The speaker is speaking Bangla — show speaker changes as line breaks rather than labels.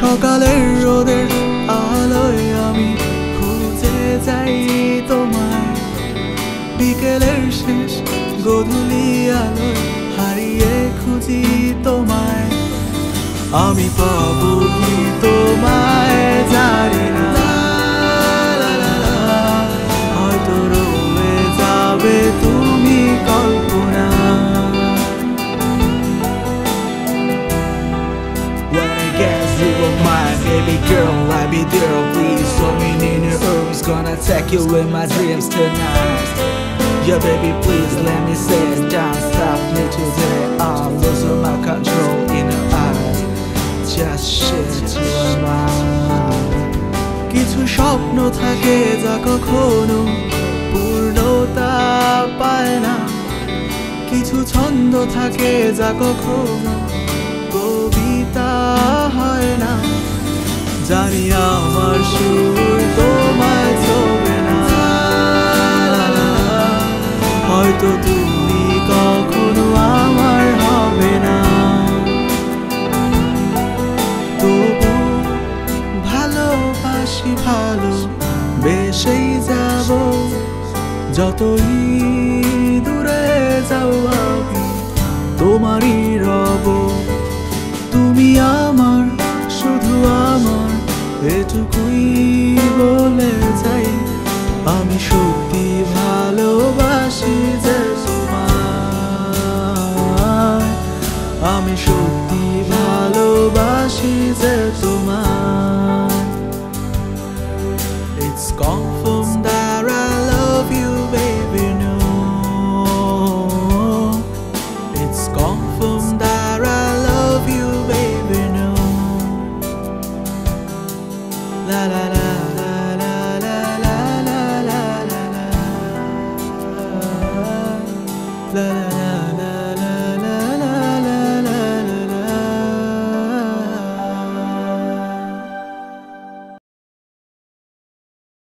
সকালের রোদের আলোয় আমি খুঁজে যাই তোমায়। বিকেলের শেষ গধূলি আলোয় হারিয়ে খুঁজি তোমায়। আমি পাবো তোমায় জানি না। হয়তো রয়ে যাবে তুমি।
mine, baby girl, I'll be there. Please, swimming in your arms, gonna take you in my dreams tonight. Yeah, baby, please let me say it. Don't stop me today. I'm losing my control in your eyes. Just shit your mind.
কিছু স্বপ্ন থাকে যা কখনো পূর্ণতা পায় না কিছু ছন্দ থাকে যা কখনো জানি আমার সুর তোমায় চলবে না। হয়তো তুমি কখনো আমার হবে না। তবু ভালোবাসি ভালো বেশেই যাব। যতই দূরে যাও তোমারই রব। তুমি আমার এটুকুই বলে যাই আমি সত্যি ভালোবাসি যে তোমায়। আমি সত্যি ভালোবাসি যে তোমায়